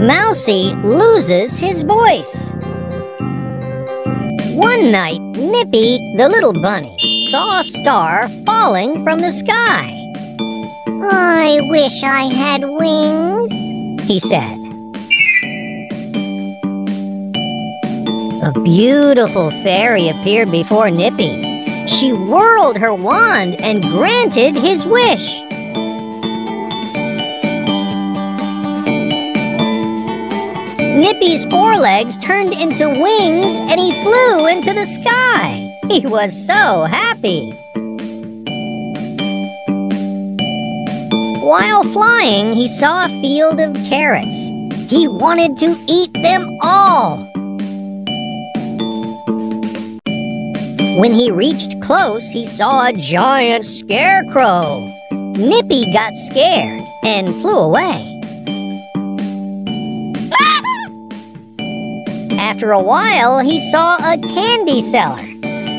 Mousey loses his voice. One night, Nippy, the little bunny, saw a star falling from the sky. I wish I had wings, he said. A beautiful fairy appeared before Nippy. She whirled her wand and granted his wish. Nippy's forelegs turned into wings and he flew into the sky. He was so happy. While flying, he saw a field of carrots. He wanted to eat them all. When he reached close, he saw a giant scarecrow. Nippy got scared and flew away. After a while, he saw a candy seller.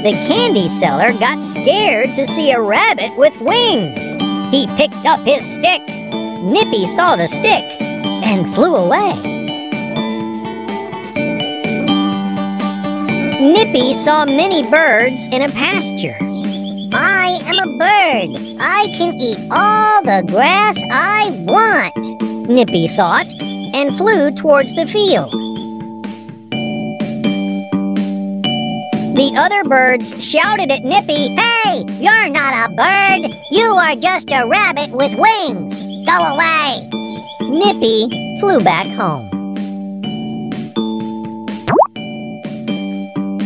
The candy seller got scared to see a rabbit with wings. He picked up his stick. Nippy saw the stick and flew away. Nippy saw many birds in a pasture. I am a bird. I can eat all the grass I want, Nippy thought, and flew towards the field. The other birds shouted at Nippy, Hey, you're not a bird. You are just a rabbit with wings. Go away. Nippy flew back home.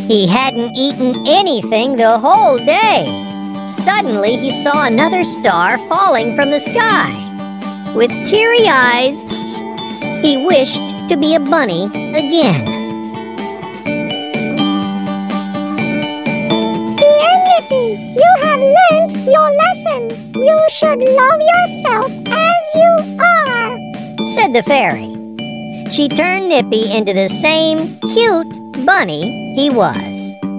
He hadn't eaten anything the whole day. Suddenly, he saw another star falling from the sky. With teary eyes, he wished to be a bunny again. Your lesson. You should love yourself as you are, said the fairy. She turned Nippy into the same cute bunny he was.